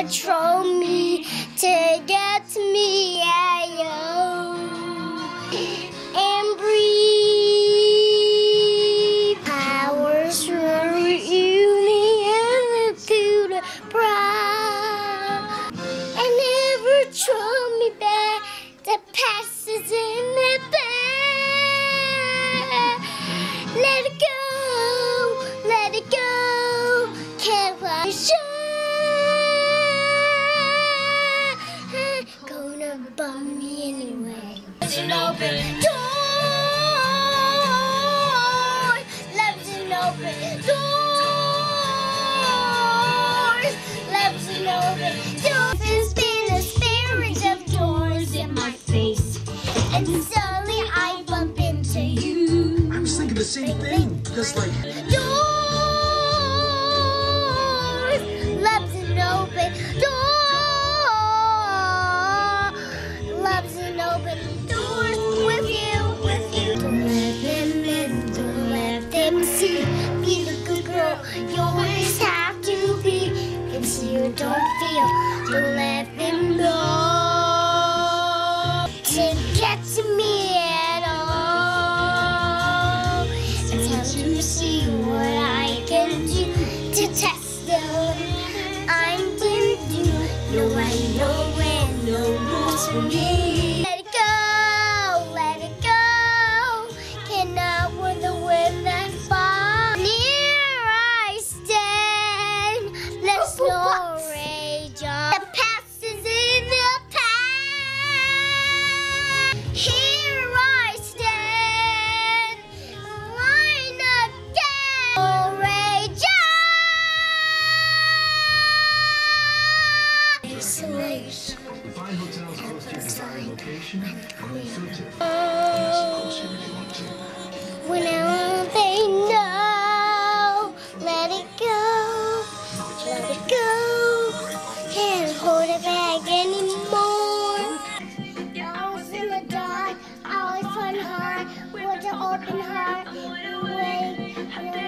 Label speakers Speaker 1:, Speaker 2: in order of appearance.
Speaker 1: control me to get me out and breathe. Powers for union to the proud and never draw me back. The past is in the past. Let it go, let it go. Can't wash it. Gonna bum me anyway. It's an open door. Love's an open door. Love's an open door. There's been a spirit of doors in my face, and suddenly I bump into you.
Speaker 2: I was thinking the same thing. Because, like,
Speaker 1: Don't feel, don't let them know. To get to me at all. It's time to see what I can do to test them. I'm to do. No, I know when no rules for me. Find hotels close to your desired location and then. Oh, whenever they know, let it go, let it go. Can't hold it back anymore. Always
Speaker 2: in the dark, always fun hard, with an open heart.
Speaker 1: Wait,